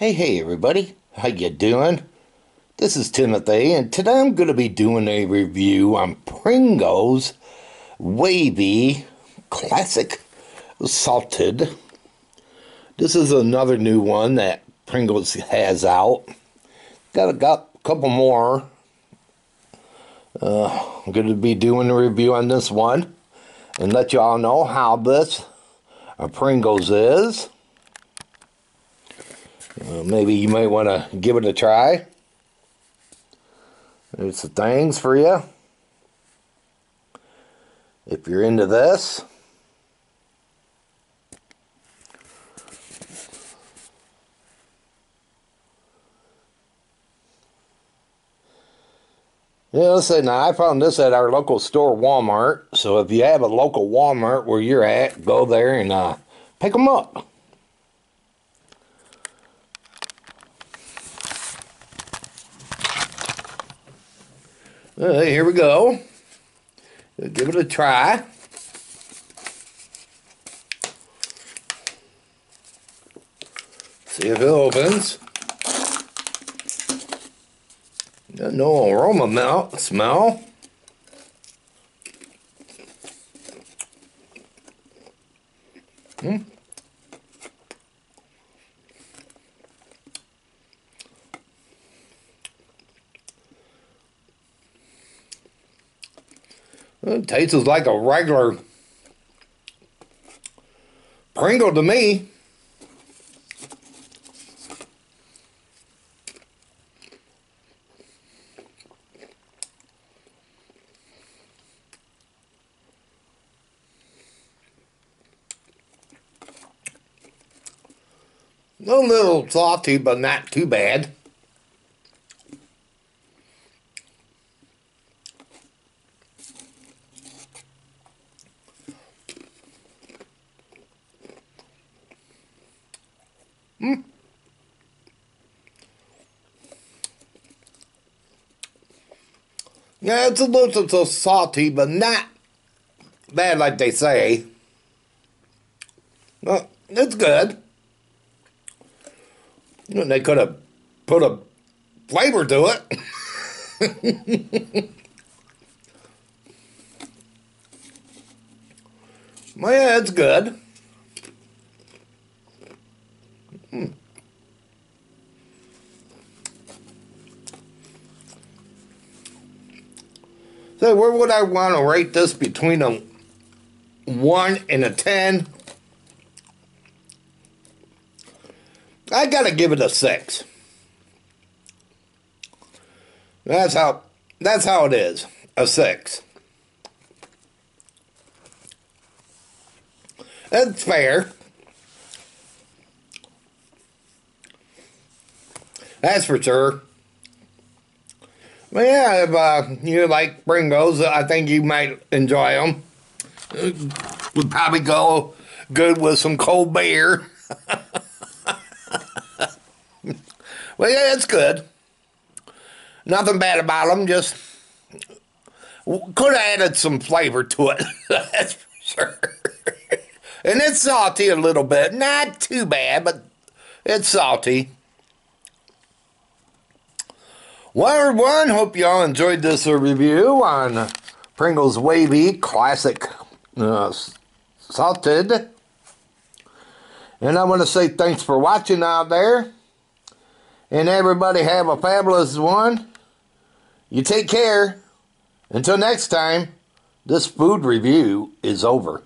Hey, hey, everybody. How you doing? This is Timothy, and today I'm going to be doing a review on Pringles Wavy Classic Salted. This is another new one that Pringles has out. Got a, got a couple more. Uh, I'm going to be doing a review on this one and let y'all know how this uh, Pringles is. Uh, maybe you might want to give it a try. There's some things for you. If you're into this. Yeah, let's say now I found this at our local store, Walmart. So if you have a local Walmart where you're at, go there and uh, pick them up. Uh, here we go. Give it a try. See if it opens. Got no aroma melt, smell. Hmm. It tastes like a regular Pringle to me. A little salty, but not too bad. Mm. Yeah, it's a little so salty, but not bad like they say. Well, it's good. They could have put a flavor to it. well, yeah, it's good. Hmm. So where would I want to rate this between a 1 and a 10? I gotta give it a 6. That's how that's how it is. A 6. That's fair. That's for sure. But yeah, if uh, you like Pringles, I think you might enjoy them. Would probably go good with some cold beer. well, yeah, it's good. Nothing bad about them. Just could have added some flavor to it. That's for sure. and it's salty a little bit. Not too bad, but it's salty. Well, everyone, hope y'all enjoyed this uh, review on Pringles Wavy Classic uh, Salted. And I want to say thanks for watching out there. And everybody have a fabulous one. You take care. Until next time, this food review is over.